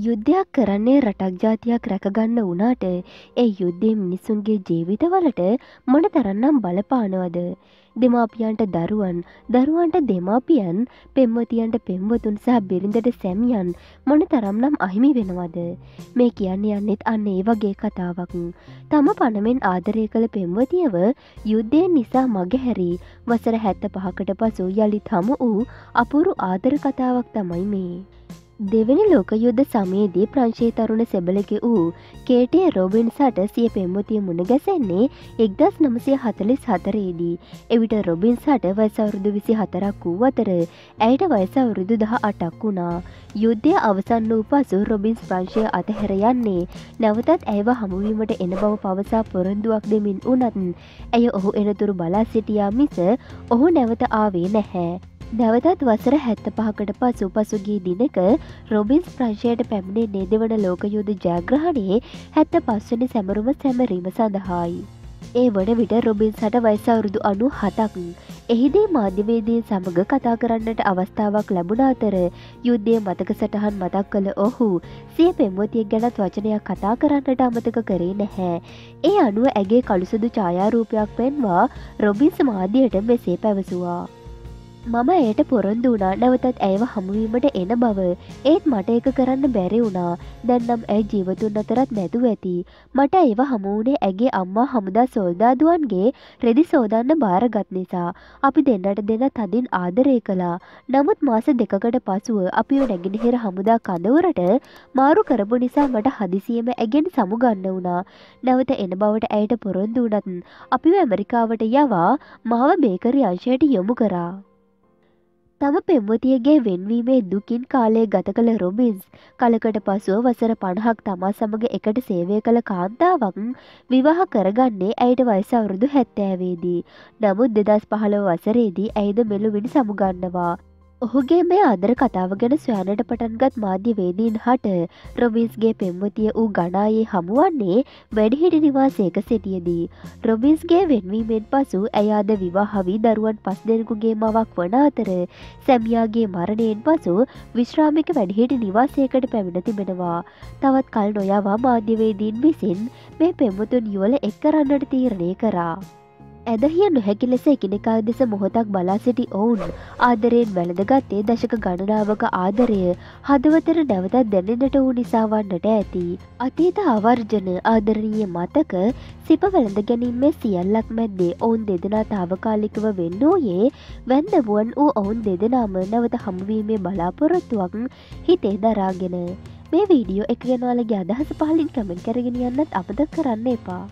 යුද්ධයක් කරන්නේ රටක් ජාතියක් රැකගන්න වනාට ඒ යුද්ධය මිනිසුන්ගේ ජීවිතවලට මොන තරන්නම් බලපානවද. දෙමාපියන්ට දරුවන් දරුවන්ට දෙමාපියන් පෙම්වතියන්ට පෙම්වතුන් සහ බිරිඳට සැමියන් මොන තරම්නම් අහිමි වෙනවද. මේ කියන්න යන්නෙත් අන්න ඒ වගේ කතාවක්. තම පණමෙන් ආදරය කළ පෙම්වතියව යුද්ධයෙන් නිසා මගහැරී වසර හැත්ත පහකට පසු යළිත් හමු වූ අපුරු ආදර කතාවක් තමයි මේ. දෙවැනි ලෝක යුද්ධ සමයේදී ප්‍රංශයේ තරුණ සෙබලෙකි වූ කේටිය රොබින්සට සිය පෙම්මතිය මුණ ගැසෙන්නේ එක්දස් නමසය හතලිස් හතරේදී. එවිට රොබින්සට වයසවුරුදු විසි හතරක් වූ අතර ඇයට වයසවුරුදු දහ අටක් වුණා. යුද්ධය අවසන් වූ පසු රොබින්ස් ප්‍රංශය අතහැර යන්නේ නැවතත් ඇයව හමුවීමට එන බව පවසා පොරොන්දුවක් දෙමින් උනත් ඇය ඔහු එනතුරු බලා සිටියා මිස ඔහු නැවත ආවේ නැහැ. නැවතත් වසර හැත්ත පහකට පසු පසුගී දිනක රොබින්ස් ප්‍රංශයට පැමිණෙන්නේ දෙවන ලෝක යුද ජයග්‍රහණයේ හැත්ත පස්වනි සැමරුම සැමරීම සඳහායි. ඒ වන විට රොබින් සට වයිසවුරුදු අනු හතක්. එහිදී මාධ්‍යවේදී සමඟ කතා කරන්නට අවස්ථාවක් ලැබුණ අතර යුද්ධය මතක සටහන් මතක් කළ ඔහු සිය පෙම්වතියක් ගැනත් වචනයක් කතා කරන්නට අමතක කරේ නැහැ. ඒ අනුව ඇගේ කළුසුදු ඡායාරූපයක් පෙන්වා රොබින්ස් මාධ්‍යයට මෙසේ පැවසවා. මම එයට පොරොන්දු වුණා. නැවතත් ඇයව හමුවීමට එන බව. ඒත් මට එක කරන්න බැරි වුණා. දැන්නම් ඇයි ජීවතුන් අතරත් නැතුව ඇති. මට ඒව හමුවනේ ඇගේ අම්මා හමුදා සොල්දාදුවන්ගේ රෙදි සෝදන්න භාරගත් නිසා. අපි දෙන්නට දෙන්න තදින් ආදරය කළා. නමුත් මාස දෙකකට පසුව අපිෝ නැගෙනහිර හමුදා කඳවරට මාරු කරපු නිසා මට හදිසියම ඇගෙන් සමුගන්න වුණා. නැවත එන බවට ඇයට පොරොන්දු වනත් අපිව ඇමරිකාවට යවා මාව බේකරි අංශයට යොමු කරා. තම පෙම්වතියගේ වෙන්වීමේ දුකින් කාලය ගත කළ රොබින්ස් කලකට පසුව වසර පණහක් තමා සමඟ එකට සේවය කළ කාන්තාවක් විවාහ කරගන්නේ ඇයට වයස අවුරුදු හැත්තෑවේදී. නමුත් දෙදස් පහළ වසරේදී ඇයිද මෙලුවිනි සමුගන්නවා. ඔහුගේ මේ අදර කතාව ගැන සොයනට පටන්ගත් මාධ්‍යවේදීන් හට රොබින්ස්ගේ පෙම්වතිය වූ ගනායේ හමුවන්නේ වැඩිහිටි නිවාසේක සිටියදී. රොබින්ස්ගේ වෙන්වීමෙන් පසු ඇයාද විවාහවී දරුවන් පස් දෙනෙකුගේ මවක් වන අතර සැමියාගේ මරණයෙන් පසු විශ්‍රාමික වැඩිහිටි නිවාසයකට පැමිණ තිබෙනවා. තවත් කල් නොයවා මාධ්‍යවේදීන් විසින් මේ පෙම්මුතුන් යුවල එක් කරන්නට තීරණය කරා. ඇදහිය නොහැකි ලෙස එකනෙකා දෙස මොහොතක් බලා සිටි ඔවුන් ආදරයෙන් වැළඳගත්තේ දශක ගණනාවක ආදරය හදවතර නැවතත් දැනෙනට වූ නිසාවන්නට ඇති. අතීත අවර්ජන ආදරණීය මතක සිප වැළඳ ගැනීමේ සියල්ලක් මැද්දේ ඔවුන් දෙදෙනා තාවකාලිකව වෙන්නෝයේ වැන්දමුවන් වූ ඔවුන් දෙදෙනාම නැවත හමුවීමේ බලාපොරොත්තුවක් හිතේ දරාගෙන. මේ වීඩියෝ එක ගෙනවාලගේ අදහස පහලින් කමෙන්ට කරගෙන යන්නත් අපද කරන්න එපා.